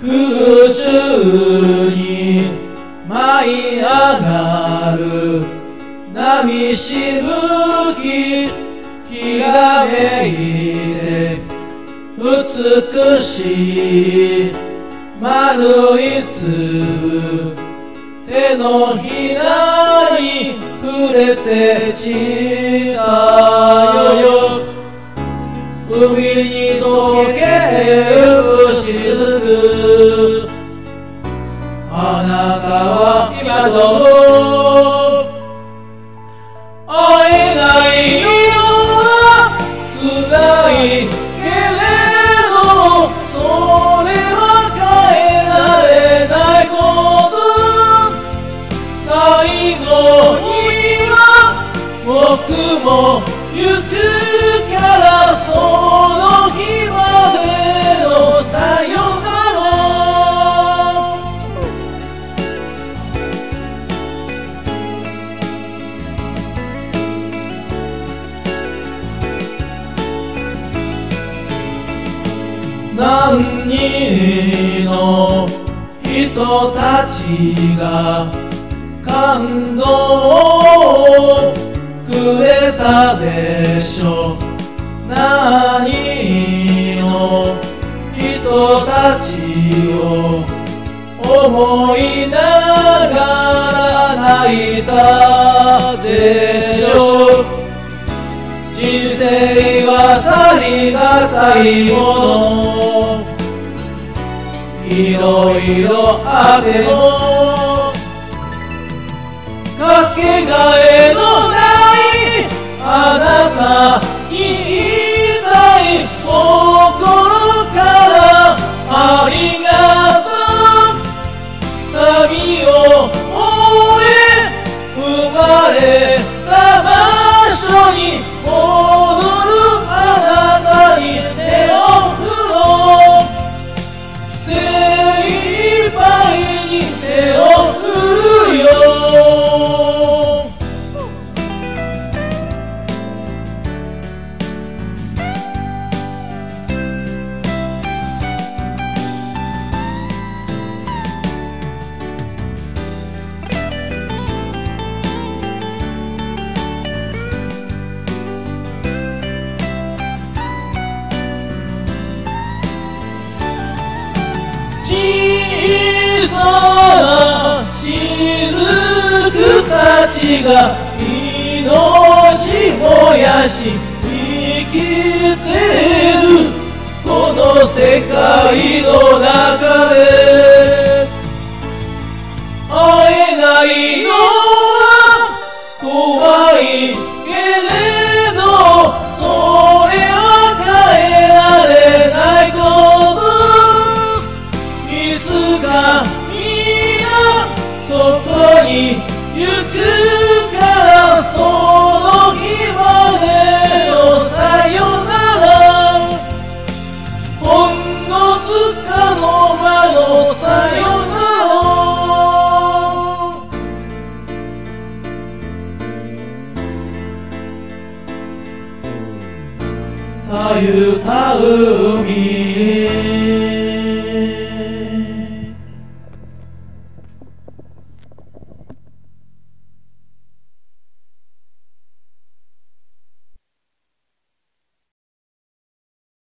空中に舞い上がる。波しぶききらめいて美しい丸い粒。手のひらに触れて散った。海に溶けてゆく雫あなたは今どこ会えないのは辛いけれどそれは変えられないこと最後には僕も行く何人の人たちが感動をくれたでしょう？何の人たちを思いながら泣いたでしょう？人生は去りがたいもの。いろいろあってもかけがえが命燃やし生きてるこの世界の中で。会えないのは怖いけれどそれは変えられないこと。いつかみんなそこに行くのう海